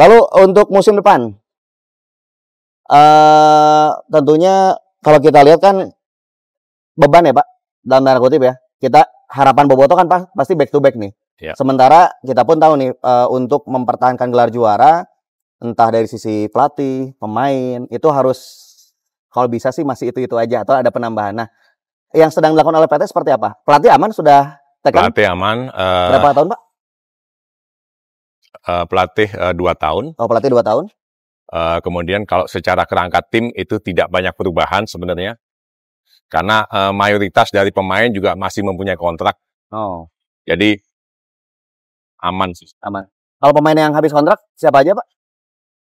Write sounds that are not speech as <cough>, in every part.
Lalu untuk musim depan, uh, tentunya kalau kita lihat kan beban ya Pak, dalam tanda kutip ya. Kita harapan Boboto kan Pak, pasti back to back nih. Ya. Sementara kita pun tahu nih uh, untuk mempertahankan gelar juara, entah dari sisi pelatih, pemain, itu harus kalau bisa sih masih itu-itu aja atau ada penambahan. Nah, yang sedang dilakukan oleh PT seperti apa? Pelatih aman sudah tekan? Pelatih aman. Uh, Berapa tahun Pak? Uh, pelatih uh, dua tahun. Oh pelatih dua tahun. Uh, kemudian kalau secara kerangka tim itu tidak banyak perubahan sebenarnya. Karena uh, mayoritas dari pemain juga masih mempunyai kontrak. Oh. Jadi aman sih. Aman. Kalau pemain yang habis kontrak siapa aja, Pak?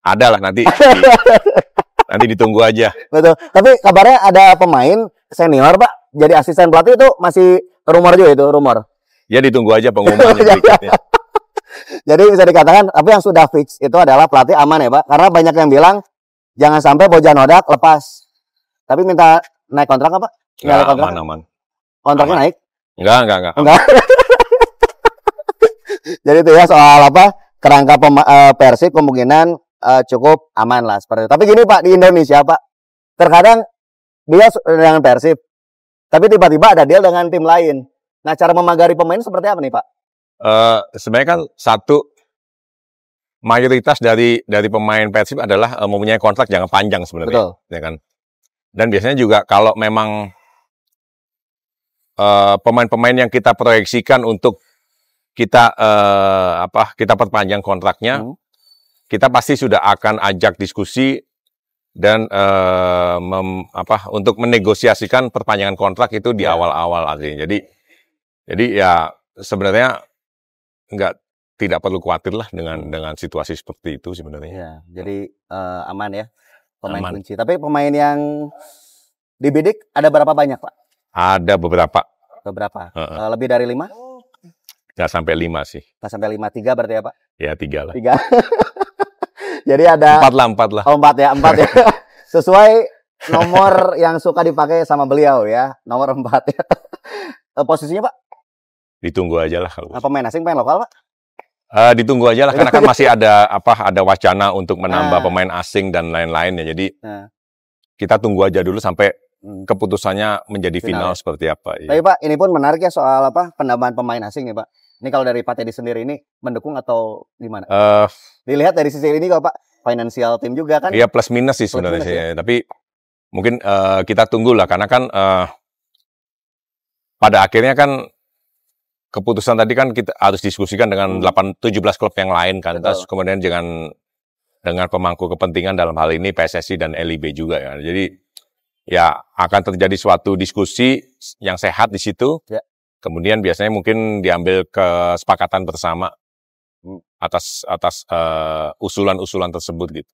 Ada lah nanti. <laughs> nanti ditunggu aja. Betul. Tapi kabarnya ada pemain senior, Pak, jadi asisten pelatih itu masih rumor juga itu, rumor. Ya ditunggu aja pengumuman <laughs> berikutnya. Jadi bisa dikatakan tapi yang sudah fix itu adalah pelatih aman ya, Pak. Karena banyak yang bilang jangan sampai Bojan Odak lepas. Tapi minta naik kontrak apa? Enggak, kontrak. aman, aman. Kontraknya aman. naik? Enggak, enggak, enggak. Enggak. <laughs> Jadi itu ya soal apa kerangka pema, uh, Persib kemungkinan uh, cukup aman lah seperti itu. Tapi gini Pak di Indonesia Pak, terkadang dia dengan Persib, tapi tiba-tiba ada deal dengan tim lain. Nah cara memagari pemain seperti apa nih Pak? Uh, sebenarnya kan satu mayoritas dari dari pemain Persib adalah uh, mempunyai kontrak jangka panjang sebenarnya, Betul. ya kan. Dan biasanya juga kalau memang pemain-pemain uh, yang kita proyeksikan untuk kita uh, apa kita perpanjang kontraknya, hmm. kita pasti sudah akan ajak diskusi dan uh, mem, apa untuk menegosiasikan perpanjangan kontrak itu di ya. awal-awal artinya. Jadi jadi ya sebenarnya nggak tidak perlu khawatir lah dengan hmm. dengan situasi seperti itu sebenarnya. Ya, jadi uh, aman ya pemain aman. kunci. Tapi pemain yang dibidik ada berapa banyak pak? Ada beberapa. Beberapa. Uh -uh. lebih dari lima? Nggak sampai lima sih. Nggak sampai lima, tiga berarti ya Pak? Ya tiga lah. Tiga. <laughs> Jadi ada... Empat lah, empat lah. Oh empat ya, empat ya. <laughs> <laughs> Sesuai nomor yang suka dipakai sama beliau ya. Nomor empat ya. Eh, posisinya Pak? Ditunggu aja lah kalau. Nah, pemain asing, pemain lokal Pak? Uh, ditunggu aja lah karena kan <laughs> masih ada apa ada wacana untuk menambah nah. pemain asing dan lain-lain ya. Jadi nah. kita tunggu aja dulu sampai hmm. keputusannya menjadi final, final ya? seperti apa. Ya. Tapi Pak, ini pun menarik ya soal apa penambahan pemain asing ya Pak. Ini kalau dari Pak Teddy sendiri ini mendukung atau gimana? Uh, Dilihat dari sisi ini kok Pak, financial tim juga kan? Iya plus minus sih sebenarnya sih. Ya. Tapi mungkin uh, kita tunggu lah karena kan uh, pada akhirnya kan keputusan tadi kan kita harus diskusikan dengan hmm. 8 17 klub yang lain kan. Terus kemudian dengan dengan pemangku kepentingan dalam hal ini PSSI dan LIB juga ya. Jadi ya akan terjadi suatu diskusi yang sehat di situ. Ya. Kemudian biasanya mungkin diambil kesepakatan bersama atas atas usulan-usulan uh, tersebut gitu.